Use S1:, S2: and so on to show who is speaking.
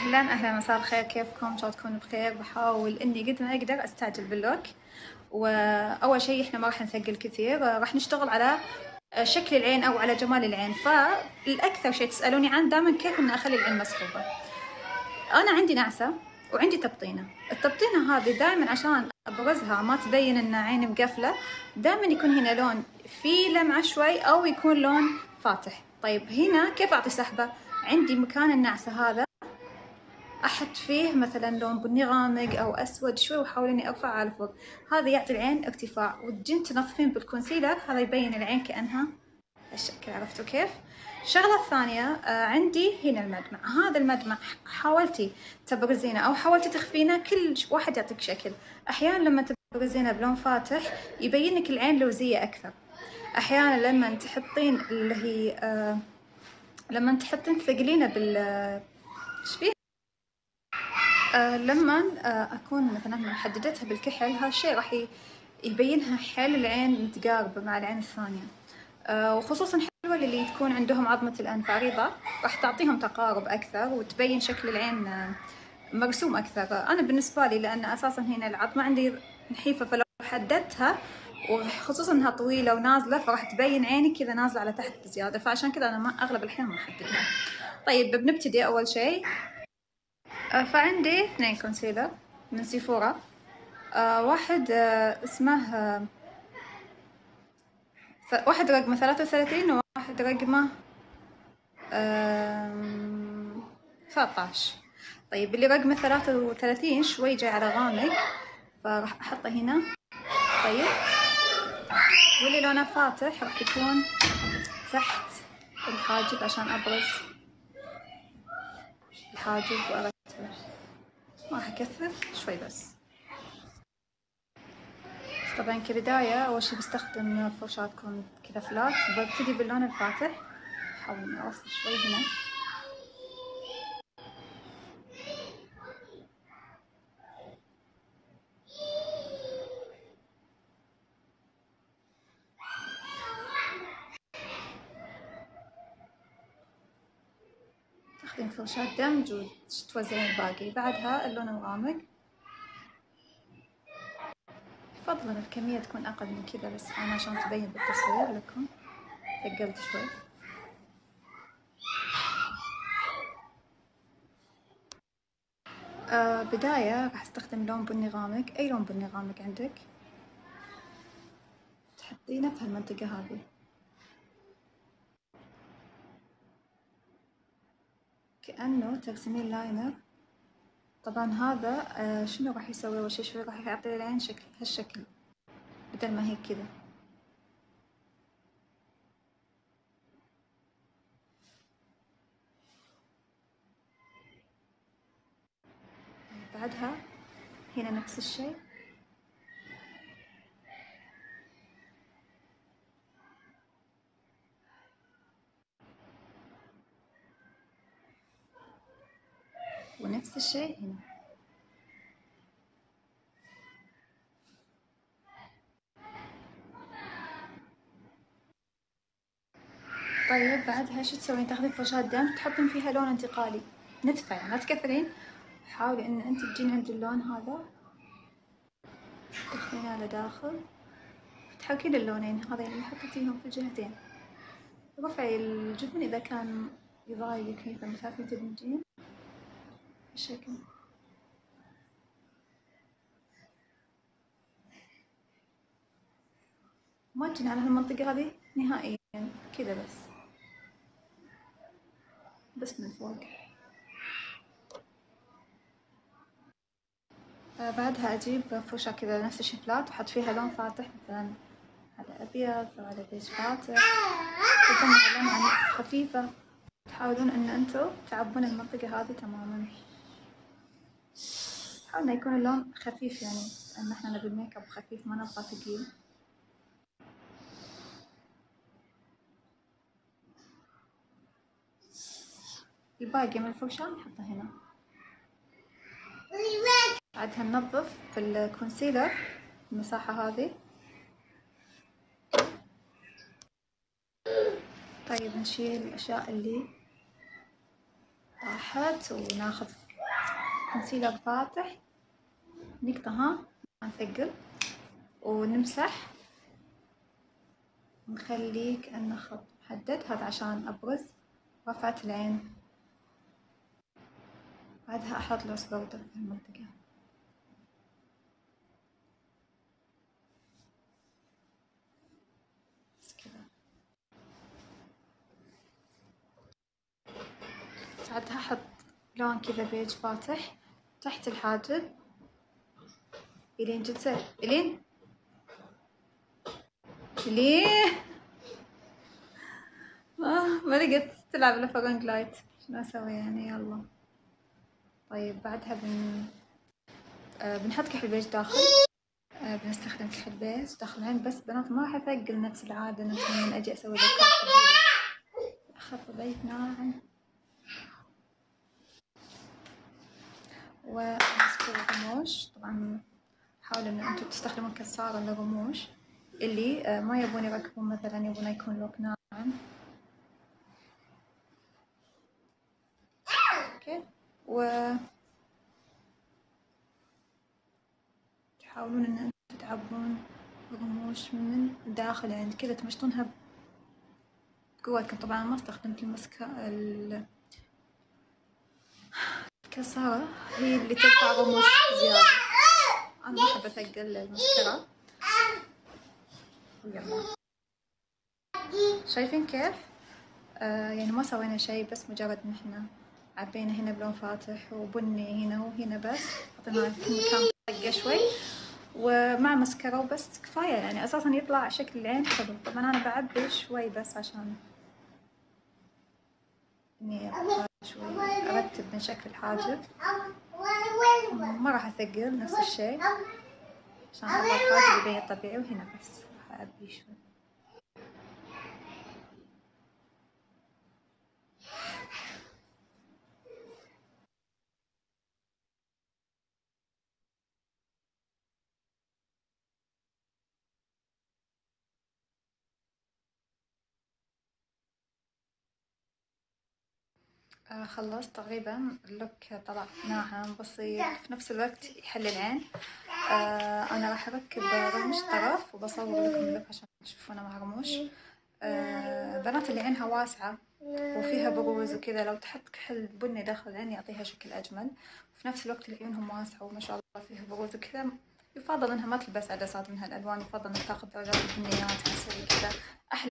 S1: أهلا أهلا مساء الخير كيفكم؟ إن شاء الله تكونوا بخير بحاول إني قد ما أقدر أستعجل باللوك وأول شيء إحنا ما راح نثقل كثير راح نشتغل على شكل العين أو على جمال العين. فالأكثر شيء تسألوني عن دائما كيف إني أخلي العين مسحوبه أنا عندي نعسه وعندي تبطينة. التبطينة هذه دائما عشان أبرزها ما تبين إن عيني مقفلة دائما يكون هنا لون في لمعه شوي أو يكون لون فاتح. طيب هنا كيف أعطي سحبة؟ عندي مكان النعسه هذا. أحط فيه مثلا لون بني غامق أو أسود شوي واحاول إني ارفعه على فوق هذا يعطي العين ارتفاع. وتجين تنظفين بالكونسيلر. هذا يبين العين كأنها الشكل عرفتوا كيف؟ الشغله الثانية آه عندي هنا المدمع. هذا المدمع حاولتي تبرزينه أو حاولتي تخفينه؟ كل واحد يعطيك شكل. أحيانا لما تبرزينه بلون فاتح يبين لك العين لوزية أكثر. أحيانا لما تحطين اللي هي آه لما تحطين تثقلينه بال إيش فيه؟ آه لما آه أكون مثلا محددتها بالكحل هالشيء راح يبينها حيل العين متقاربة مع العين الثانية. آه وخصوصا حلوة اللي تكون عندهم عظمة الأنف عريضة راح تعطيهم تقارب أكثر وتبين شكل العين مرسوم أكثر. أنا بالنسبة لي لأن أساسا هنا العظمة عندي نحيفة فلو حددتها وخصوصا إنها طويلة ونازلة فراح تبين عيني كذا نازلة على تحت بزيادة. فعشان كذا أنا ما أغلب الحين ما أحددها. طيب بنبتدي أول شيء. فعندي اثنين كونسيلر من سيفورا آه واحد آه اسمه آه واحد رقمه ثلاثة وثلاثين وواحد رقمه ثلاثة عشر. طيب اللي رقمه ثلاثة وثلاثين شوي جاي على غامق فراح أحطه هنا. طيب. واللي لونه فاتح راح يكون تحت الحاجب عشان أبرز الحاجب. وأرتبه ما أكثر شوي بس. طبعا كبداية أول شي بستخدم فرشاة تكون كذا فلات ببتدي باللون الفاتح. أحاول أوصل شوي هنا. تاخذين فرشاة دمج وتوزعين الباقي. بعدها اللون الغامق. يفضل الكمية تكون أقل من كذا بس أنا عشان تبين بالتصوير لكم. ثقلت شوي. آه بداية راح أستخدم لون بني غامق. أي لون بني غامق عندك؟ تحطينه في هالمنطقة هذه. كأنه ترسمين لاينر. طبعا هذا آه شنو راح يسوي؟ أول شي شوي راح يعطي العين شكل هالشكل بدل ما هي كذا. بعدها هنا نفس الشيء. الشيء. هنا طيب بعدها شو تسوين؟ تاخذين فرشاة دم تحطين فيها لون انتقالي. نتفة يعني لا تكثرين. حاولي إن أنت تجين عند اللون هذا. تدخلينه لداخل تحركين اللونين هذين اللي حطيتيهم في الجهتين. رفعي الجفن إذا كان يضايقك مثلا مسافين تدمجين بالشكل ما تجين على هالمنطقة هذه؟ نهائيا. كذا بس. بس من فوق. آه بعدها أجيب فرشة كذا نفس الشفلات وأحط فيها لون فاتح مثلا على أبيض أو على بيج فاتح. تكون لمعة خفيفة. تحاولون أن أنتوا تعبون المنطقة هذه تماما. حاولنا يكون اللون خفيف يعني لأن إحنا نبي ال make up خفيف ما نبغى ثقيل الباقي من الفرشاة نحطه هنا. بعدها ننظف في ال concealer المساحة هذه. طيب نشيل الأشياء اللي راحت وناخذ فاتح نقطة ها نثقل ونمسح. نخليه كأنه خط محدد. هذا عشان أبرز رفعة العين. بعدها أحط لوس بودر في المنطقة. بعدها أحط لون كذا بيج فاتح. تحت الحاجب. إلين جلسة إلين. إلين. آه ما لقيت تلعب الفرنج لايت شنو أسوي يعني؟ يلا. طيب بعدها بن آه بنحط كحل بيج داخل. آه بنستخدم كحل بيج داخل العين بس بنات ما راح أثقل نفس العادة نفس من أجي أسوي ذكاء أخف بيت ناعم ومسكوا الرموش طبعا حاولوا إن أنتم تستخدمون كسارة للرموش اللي آه، ما يبون يركبون مثلا يبون يكون look ناعم. Okay. و تحاولون إن أنتم تعبون الرموش من داخل يعني كذا تمشطونها بقوتكم. طبعا ما استخدمت المسكة ال الكسارة هي اللي ترفع رموش زيادة أنا أحب أثقل المسكرة شايفين كيف؟ آه يعني ما سوينا شيء بس مجرد إن إحنا عبينا هنا بلون فاتح وبني هنا وهنا بس حطينا في كل مكان طقة شوي. ومع مسكرة وبس كفاية يعني. أساسا يطلع شكل العين حلو. طبعا أنا بعبي شوي بس عشان إني شوي أرتب من شكل الحاجب ما راح أثقل نفس الشيء. عشان أبغى الحاجب يبين طبيعي وهنا بس. راح أعبي شوي. خلصت تقريبا. ال look طلع ناعم بسيط في نفس الوقت يحلي العين. آه أنا راح أركب رمش طرف وبصور لكم ال look عشان تشوفونه مع رموش آه بنات اللي عينها واسعة وفيها بروز وكذا لو تحط كحل بني داخل العين يعطيها شكل أجمل. وفي نفس الوقت اللي عيونهم واسعة وما شاء الله فيها بروز وكذا يفضل إنها ما تلبس عدسات من هالألوان يفضل إنها تاخذ درجات البنيات عسل كذا أحلى